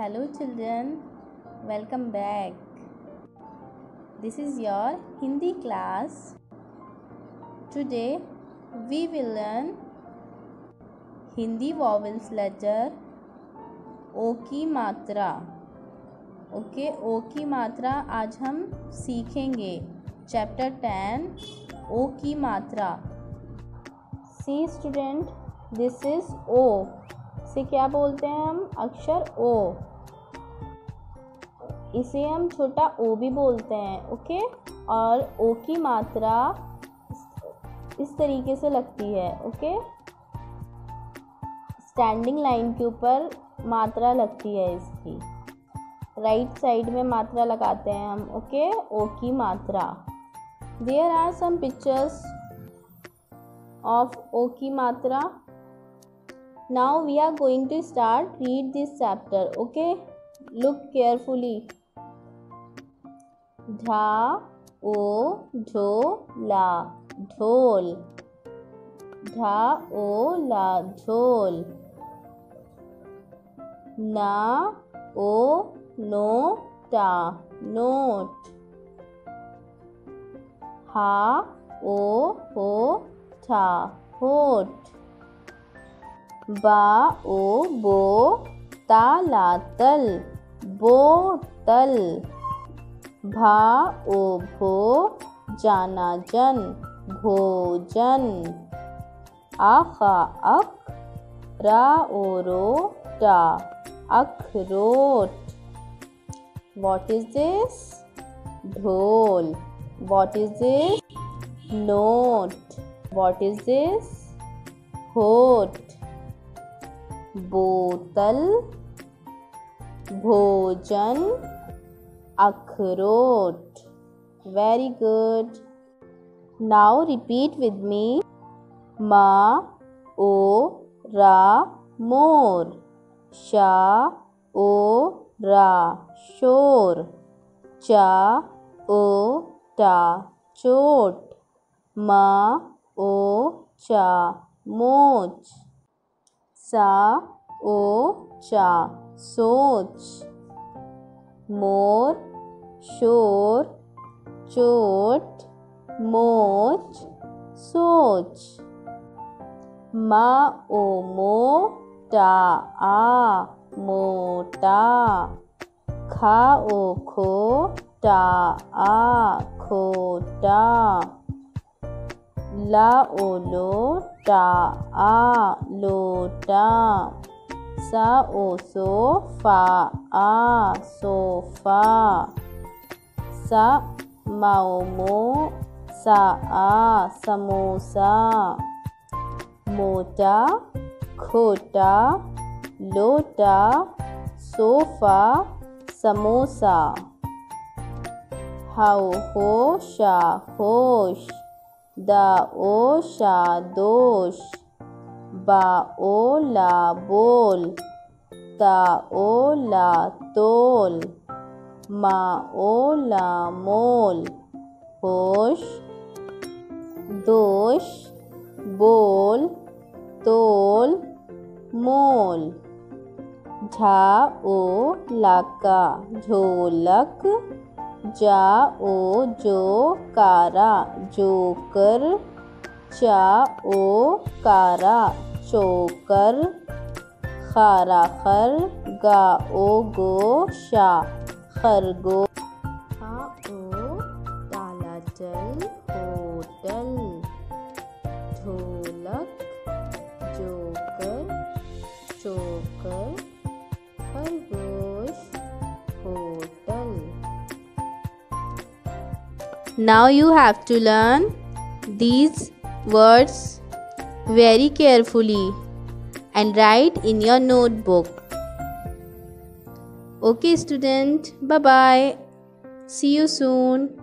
Hello children welcome back this is your Hindi class today we will learn Hindi vowels letter ओ की मात्रा okay ओ की मात्रा आज हम सीखेंगे चैप्टर टेन ओ की मात्रा सी स्टूडेंट दिस इज़ ओ से क्या बोलते हैं हम अक्षर ओ इसे हम छोटा ओ भी बोलते हैं, ओके? और ओ की मात्रा इस तरीके से लगती है, ओके? स्टैंडिंग लाइन के ऊपर मात्रा लगती है इसकी। राइट साइड में मात्रा लगाते हैं हम, ओके? ओ की मात्रा। There are some pictures of ओ की मात्रा। Now we are going to start read this chapter okay? Look carefully ढा ओ, ढो, ला, ढोल। ढा ओ, ला, ढोल। ना, ओ, नो टा नोट। हा, ओ, हो ठा होठ। बा, ओ, बो ताला तल। बोतल भा ओ भो जाना जन भोजन। आखा अक रा ओ रो टा, अखरोट। वॉट इज़ दिस ढोल। What is this note. What is this होट बोतल। भोजन। अखरोट। Very good now repeat with me मा ओ रा मोर शा ओ रा शोर चा ओ टा चोट मा ओ चा मोच सा ओ चा सोच मोर शोर, चोट, मोच, सोच। मा, ओ, मो, टा, आ मोटा खा, ओ, खो, टा, आ खोटा ला, ओ, लो, टा, आ लोटा सा, ओ, सो, फा, आ sofa sa maumu saa samosa mota kota lota sofa samosa. How ho sha hosh da o sha dosh ba o la bol. Ta o la tol. मोल होश, दोष, बोल, तोल, मोल। झा ओ लाका, झोलक जा ओ जो कारा, जोकर चा ओ कारा, चोकर खारा खर गा ओ गो शा खरगो हाँ ओ ताला चल होटल ढोलक जोकर चोकर खरगोश hotel Now you have to learn these words very carefully and write in your notebook. Okay, student. Bye bye. See you soon.